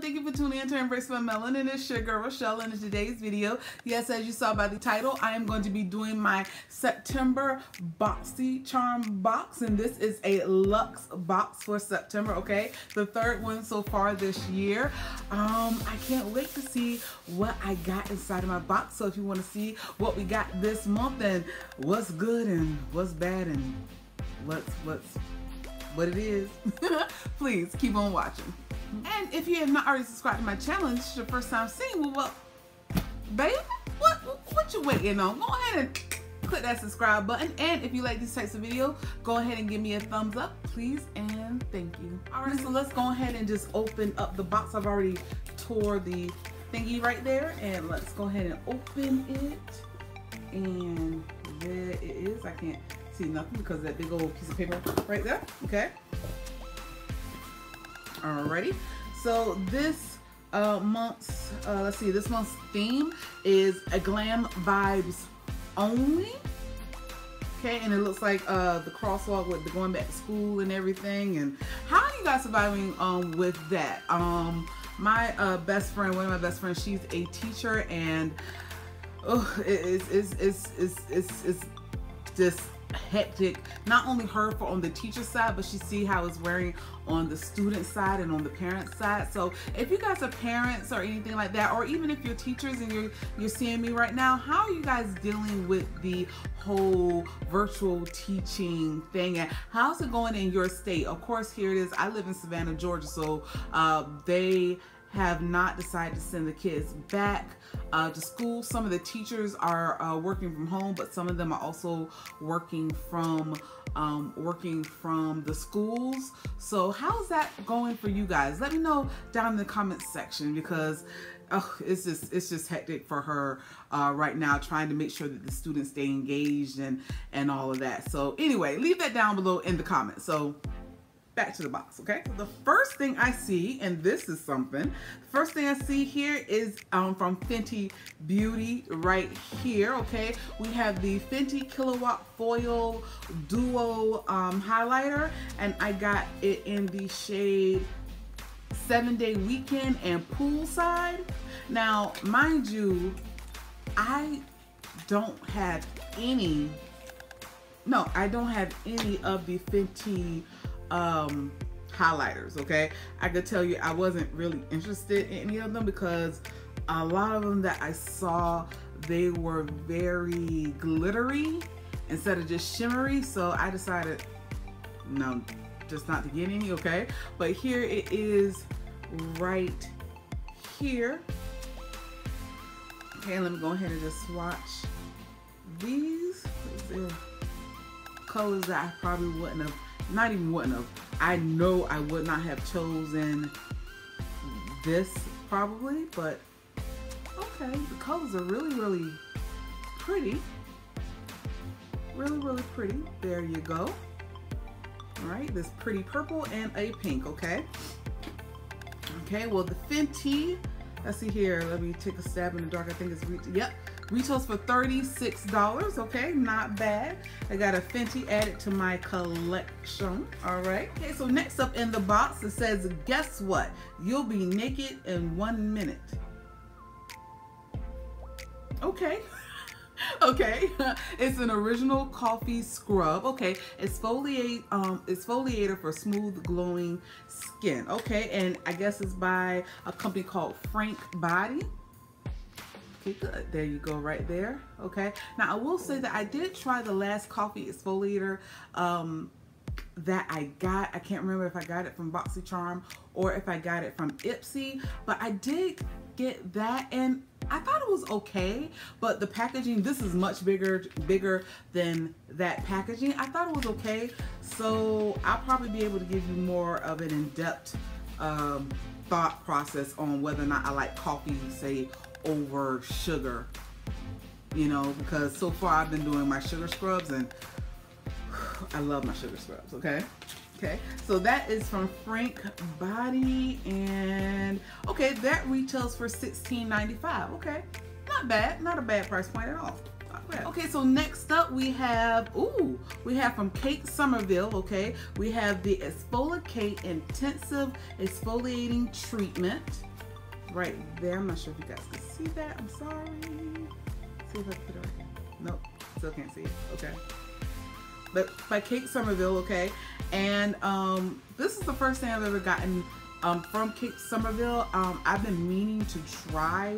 thank you for tuning in to Embrace My Melanin it's your girl Rochelle and in today's video, yes as you saw by the title, I am going to be doing my September BoxyCharm box and this is a Luxe box for September, okay? The third one so far this year. Um, I can't wait to see what I got inside of my box so if you want to see what we got this month and what's good and what's bad and what's what's what it is, please keep on watching. And if you have not already subscribed to my channel and this is your first time seeing, well, well baby, what, what you waiting on? Go ahead and click that subscribe button. And if you like these types of videos, go ahead and give me a thumbs up, please, and thank you. All right, so let's go ahead and just open up the box. I've already tore the thingy right there, and let's go ahead and open it. And there it is. I can't see nothing because that big old piece of paper right there, okay? Alrighty, so this uh, month's, uh, let's see, this month's theme is a glam vibes only. Okay, and it looks like uh, the crosswalk with the going back to school and everything. And how are you guys surviving um, with that? Um, my uh, best friend, one of my best friends, she's a teacher and oh, it's, it's, it's, it's, it's, it's just hectic not only her for on the teacher side but she see how it's wearing on the student side and on the parent side. So if you guys are parents or anything like that or even if you're teachers and you're you're seeing me right now how are you guys dealing with the whole virtual teaching thing? And how's it going in your state? Of course here it is. I live in Savannah Georgia. So uh, they have not decided to send the kids back uh, to school. Some of the teachers are uh, working from home, but some of them are also working from um, working from the schools. So how's that going for you guys? Let me know down in the comments section because oh, it's just it's just hectic for her uh, right now, trying to make sure that the students stay engaged and and all of that. So anyway, leave that down below in the comments. So back to the box, okay? The first thing I see, and this is something, first thing I see here is um, from Fenty Beauty right here, okay? We have the Fenty Killawatt Foil Duo um, Highlighter, and I got it in the shade Seven Day Weekend and Poolside. Now, mind you, I don't have any, no, I don't have any of the Fenty um, highlighters, okay? I could tell you I wasn't really interested in any of them because a lot of them that I saw, they were very glittery instead of just shimmery. So I decided, no, just not to get any, okay? But here it is right here. Okay, let me go ahead and just swatch these. Colors that I probably wouldn't have not even wouldn't have. I know I would not have chosen this probably, but okay, the colors are really, really pretty. Really, really pretty. There you go. All right, this pretty purple and a pink, okay? Okay, well the Fenty, let's see here, let me take a stab in the dark. I think it's, yep, Retails for $36, okay, not bad. I got a Fenty added to my collection, all right. Okay, so next up in the box, it says, guess what? You'll be naked in one minute. Okay. okay it's an original coffee scrub okay It's exfoliate um exfoliator for smooth glowing skin okay and i guess it's by a company called frank body Okay, good. There you go right there. Okay. Now, I will say that I did try the last coffee exfoliator um, that I got. I can't remember if I got it from BoxyCharm or if I got it from Ipsy, but I did get that and I thought it was okay, but the packaging, this is much bigger, bigger than that packaging. I thought it was okay, so I'll probably be able to give you more of an in-depth um, thought process on whether or not I like coffee, say, over sugar, you know, because so far I've been doing my sugar scrubs and I love my sugar scrubs, okay? Okay, so that is from Frank Body and okay, that retails for $16.95. Okay, not bad, not a bad price point at all. Okay, so next up we have, ooh, we have from Kate Somerville, okay? We have the ExfoliKate Intensive Exfoliating Treatment. Right there, I'm not sure if you guys can see that, I'm sorry. See if I put it right Nope, still can't see it, okay. But by Kate Somerville, okay? And um, this is the first thing I've ever gotten um, from Kate Somerville. Um, I've been meaning to try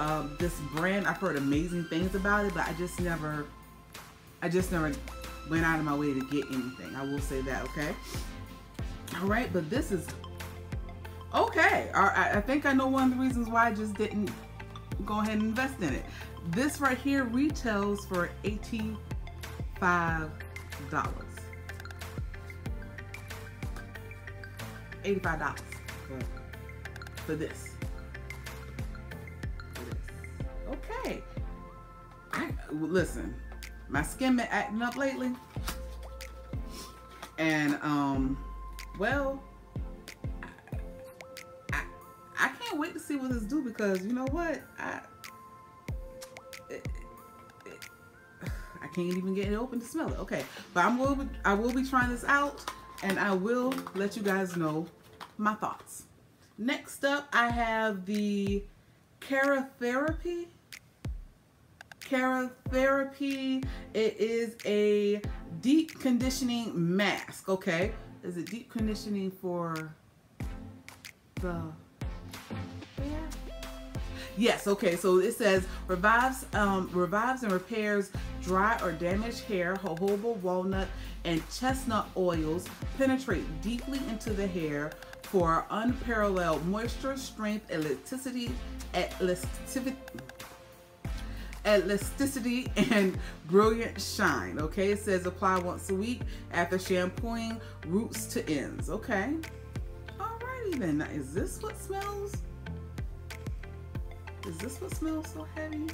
um, this brand. I've heard amazing things about it, but I just never, I just never went out of my way to get anything. I will say that, okay? All right, but this is okay. I, I think I know one of the reasons why I just didn't go ahead and invest in it. This right here retails for $85. $85 for this. Okay. I listen. My skin been acting up lately, and um, well, see what this do because you know what I. It, it, I can't even get it open to smell it. Okay, but I'm will be, I will be trying this out, and I will let you guys know my thoughts. Next up, I have the Cara Therapy. Cara Therapy. It is a deep conditioning mask, okay? Is it deep conditioning for the? Yes, okay, so it says revives um, revives and repairs dry or damaged hair, jojoba, walnut, and chestnut oils penetrate deeply into the hair for unparalleled moisture, strength, elasticity, elasticity, elasticity and brilliant shine. Okay, it says apply once a week after shampooing roots to ends. Okay, alrighty then. Is this what smells? Is this what smells so heavy?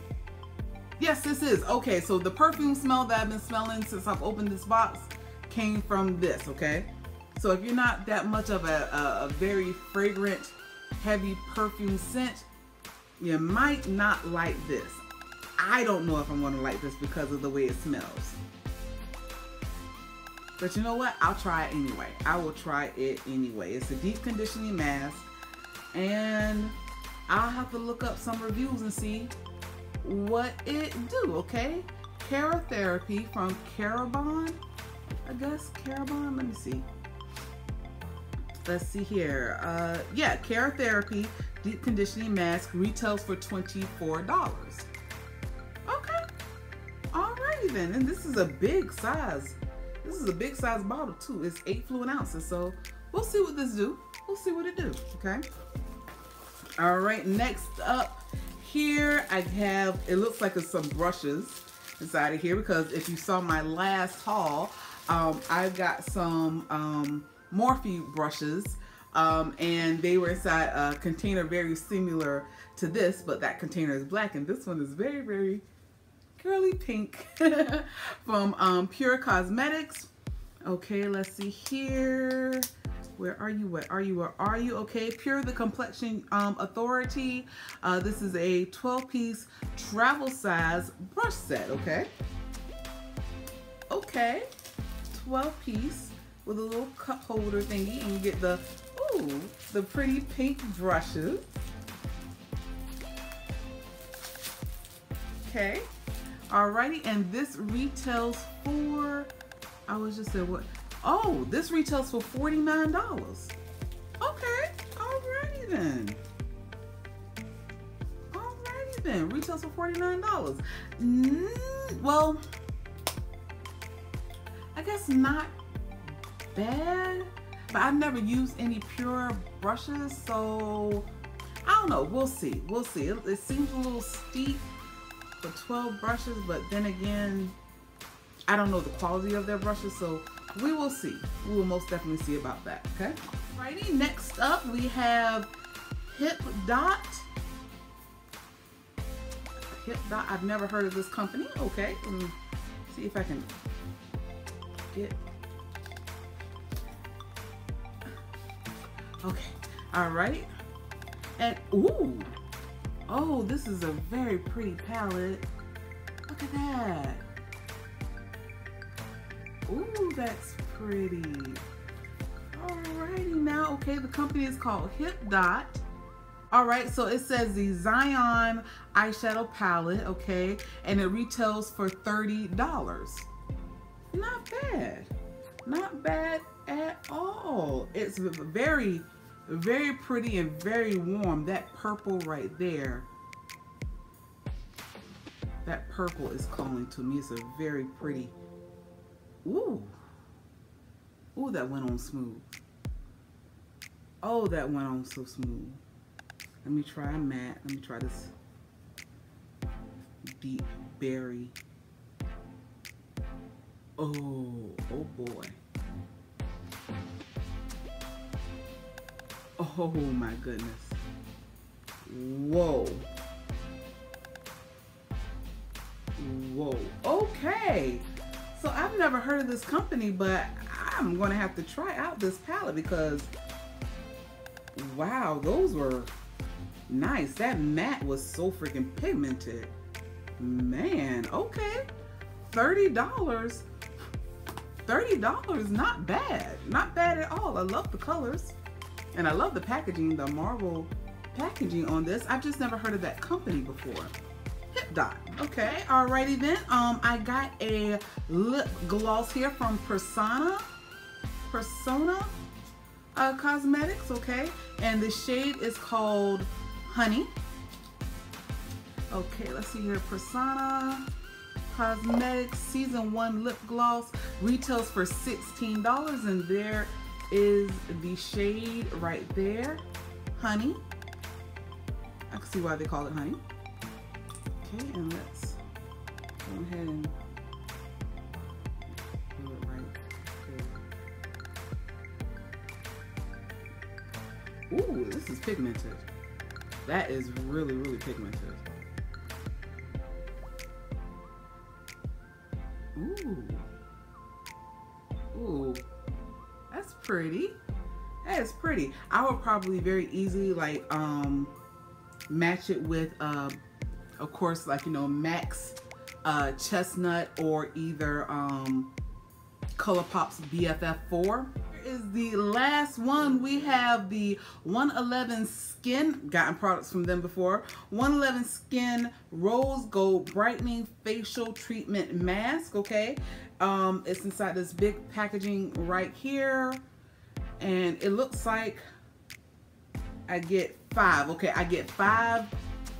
Yes, this is. Okay, so the perfume smell that I've been smelling since I've opened this box came from this, okay? So if you're not that much of a, a, a very fragrant, heavy perfume scent, you might not like this. I don't know if I'm gonna like this because of the way it smells. But you know what? I'll try it anyway. I will try it anyway. It's a deep conditioning mask and I'll have to look up some reviews and see what it do, okay? Therapy from Carabon, I guess, Carabon, let me see. Let's see here. Uh, yeah, Therapy Deep Conditioning Mask retails for $24. Okay, alrighty then, and this is a big size. This is a big size bottle too. It's eight fluid ounces, so we'll see what this do. We'll see what it do, okay? All right, next up here I have, it looks like it's some brushes inside of here because if you saw my last haul, um, I've got some um, Morphe brushes um, and they were inside a container very similar to this, but that container is black and this one is very, very girly pink from um, Pure Cosmetics. Okay, let's see here. Where are you? Where are you? Where are you? Okay, Pure the Complexion um, Authority. Uh, this is a 12-piece travel size brush set, okay? Okay, 12-piece with a little cup holder thingy and you get the, ooh, the pretty pink brushes. Okay, Alrighty, and this retails for, I was just saying what, oh, this retails for $49. Okay, alrighty then. Alrighty then, retails for $49. Mm, well, I guess not bad, but I've never used any pure brushes, so I don't know, we'll see, we'll see. It, it seems a little steep for 12 brushes, but then again, I don't know the quality of their brushes, so we will see. We will most definitely see about that, okay? Alrighty, next up we have Hip Dot. Hip Dot, I've never heard of this company. Okay, let me see if I can get... Okay, alright. And, ooh, Oh, this is a very pretty palette. Look at that. Ooh, that's pretty. Alrighty now, okay, the company is called Hip Dot. All right, so it says the Zion eyeshadow palette, okay, and it retails for $30. Not bad. Not bad at all. It's very, very pretty and very warm. That purple right there, that purple is calling to me. It's a very pretty, ooh. Ooh, that went on smooth. Oh, that went on so smooth. Let me try matte. Let me try this deep berry. Oh, oh boy. Oh my goodness. Whoa. Whoa. Okay. So I've never heard of this company, but I'm going to have to try out this palette because wow, those were nice. That matte was so freaking pigmented. Man, okay. $30. $30, not bad. Not bad at all. I love the colors. And I love the packaging, the marble packaging on this. I've just never heard of that company before. Dot. Okay, alrighty then. Um, I got a lip gloss here from Persona. Persona uh, Cosmetics, okay? And the shade is called Honey. Okay, let's see here. Persona Cosmetics Season 1 Lip Gloss retails for $16 and there is the shade right there, Honey. I can see why they call it Honey. Pigmented. That is really, really pigmented. Ooh. Ooh. That's pretty. That is pretty. I would probably very easily like um match it with uh of course like you know MAC's uh chestnut or either um ColourPop's BFF4 is the last one. We have the 111 Skin, gotten products from them before. 111 Skin Rose Gold Brightening Facial Treatment Mask, okay? Um, it's inside this big packaging right here. And it looks like I get five. Okay, I get five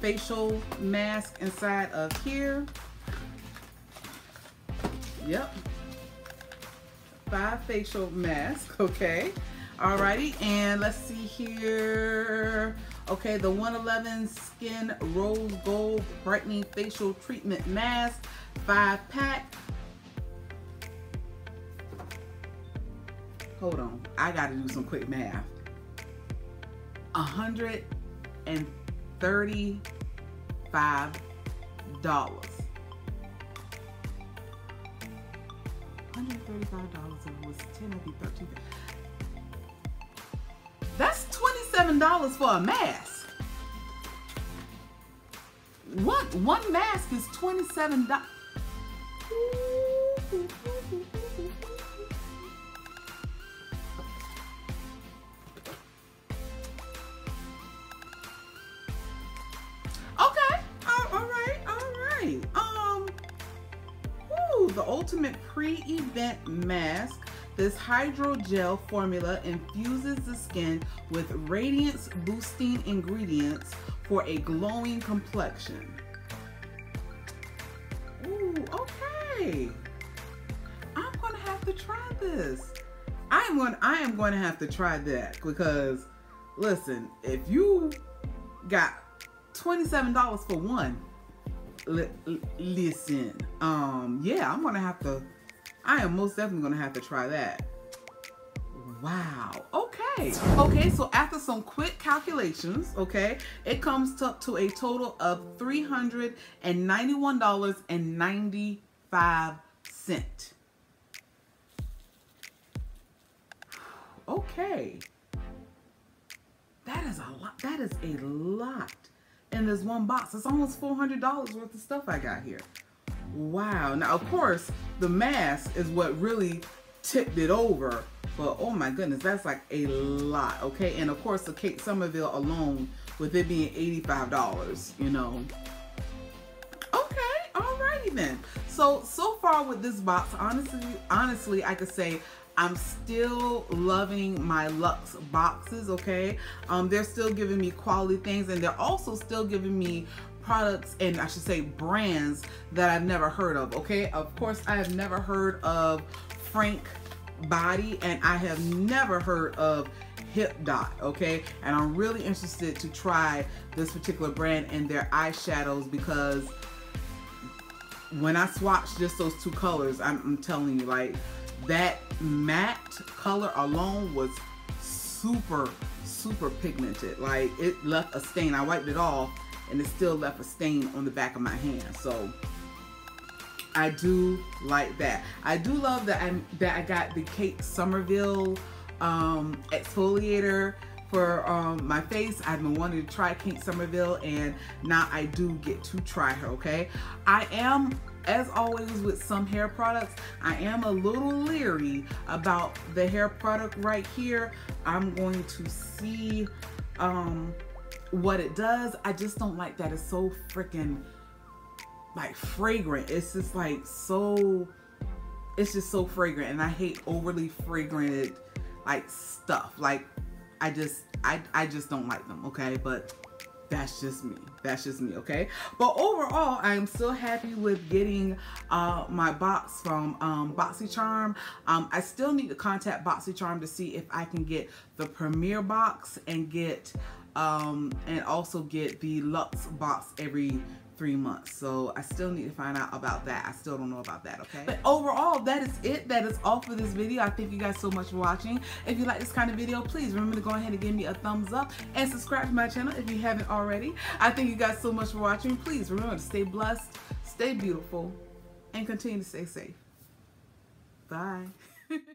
facial masks inside of here. Yep, five facial masks, okay? Alrighty, and let's see here. Okay, the 111 Skin Rose Gold Brightening Facial Treatment Mask, five pack. Hold on, I gotta do some quick math. $135 $135 and it was 10 would be 13 That's $27 for a mask. One one mask is $27. This hydrogel formula infuses the skin with radiance boosting ingredients for a glowing complexion. Ooh, okay. I'm gonna have to try this. I am going I am going to have to try that because listen, if you got $27 for one, listen, um, yeah, I'm gonna have to, I am most definitely gonna have to try that. Wow, okay. Okay, so after some quick calculations, okay, it comes up to a total of $391.95. Okay. That is a lot. That is a lot in this one box. It's almost $400 worth of stuff I got here. Wow. Now, of course, the mask is what really tipped it over. But oh my goodness, that's like a lot, okay? And of course, the Kate Somerville alone, with it being $85, you know. Okay, alrighty then. So, so far with this box, honestly, honestly, I could say I'm still loving my Luxe boxes, okay? Um, they're still giving me quality things and they're also still giving me products and I should say brands that I've never heard of, okay? Of course, I have never heard of Frank Body and I have never heard of Hip Dot, okay? And I'm really interested to try this particular brand and their eyeshadows because when I swatched just those two colors, I'm, I'm telling you, like, that matte color alone was super, super pigmented. Like, it left a stain. I wiped it off and it still left a stain on the back of my hand. So, I do like that. I do love that I that I got the Kate Somerville um, exfoliator for um, my face. I've been wanting to try Kate Somerville and now I do get to try her, okay? I am, as always with some hair products, I am a little leery about the hair product right here. I'm going to see um, what it does. I just don't like that it's so freaking like fragrant. It's just like so, it's just so fragrant. And I hate overly fragrant like stuff. Like I just, I, I just don't like them, okay? But that's just me. That's just me, okay? But overall, I'm still happy with getting uh, my box from um, BoxyCharm. Um, I still need to contact BoxyCharm to see if I can get the premiere box and get um, and also get the Luxe box every three months. So I still need to find out about that. I still don't know about that, okay? But overall, that is it. That is all for this video. I thank you guys so much for watching. If you like this kind of video, please remember to go ahead and give me a thumbs up and subscribe to my channel if you haven't already. I thank you guys so much for watching. Please remember to stay blessed, stay beautiful, and continue to stay safe. Bye.